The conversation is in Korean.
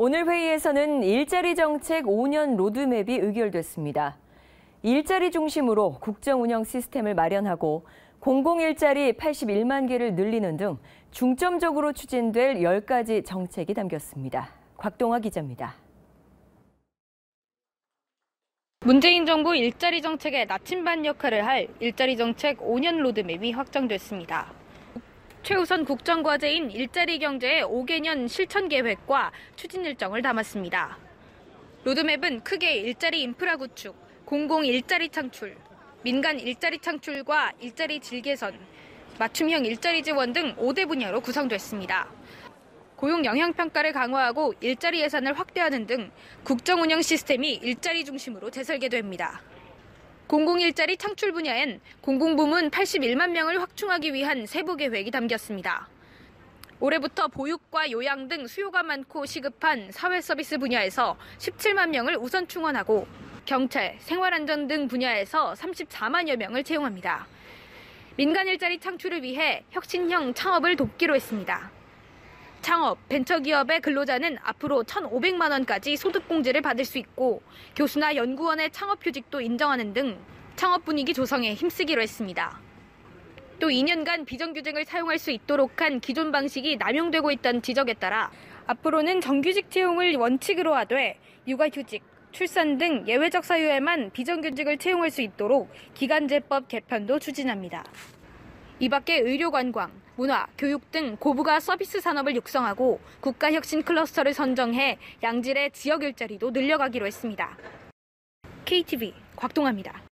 오늘 회의에서는 일자리 정책 5년 로드맵이 의결됐습니다. 일자리 중심으로 국정 운영 시스템을 마련하고 공공 일자리 81만 개를 늘리는 등 중점적으로 추진될 10가지 정책이 담겼습니다. 곽동화 기자입니다. 문재인 정부 일자리 정책의 나침반 역할을 할 일자리 정책 5년 로드맵이 확정됐습니다. 최우선 국정과제인 일자리 경제의 5개년 실천 계획과 추진 일정을 담았습니다. 로드맵은 크게 일자리 인프라 구축, 공공 일자리 창출, 민간 일자리 창출과 일자리 질 개선, 맞춤형 일자리 지원 등 5대 분야로 구성됐습니다. 고용 영향 평가를 강화하고 일자리 예산을 확대하는 등 국정 운영 시스템이 일자리 중심으로 재설계됩니다. 공공일자리 창출 분야엔 공공부문 81만 명을 확충하기 위한 세부 계획이 담겼습니다. 올해부터 보육과 요양 등 수요가 많고 시급한 사회 서비스 분야에서 17만 명을 우선 충원하고 경찰, 생활안전 등 분야에서 34만여 명을 채용합니다. 민간 일자리 창출을 위해 혁신형 창업을 돕기로 했습니다. 창업, 벤처기업의 근로자는 앞으로 1,500만 원까지 소득공제를 받을 수 있고 교수나 연구원의 창업 휴직도 인정하는 등 창업 분위기 조성에 힘쓰기로 했습니다. 또 2년간 비정규직을 사용할 수 있도록 한 기존 방식이 남용되고 있다는 지적에 따라 앞으로는 정규직 채용을 원칙으로 하되 육아휴직, 출산 등 예외적 사유에만 비정규직을 채용할 수 있도록 기간제법 개편도 추진합니다. 이 밖에 의료 관광, 문화, 교육 등 고부가 서비스 산업을 육성하고 국가 혁신 클러스터를 선정해 양질의 지역 일자리도 늘려가기로 했습니다. KTV 곽동아입니다.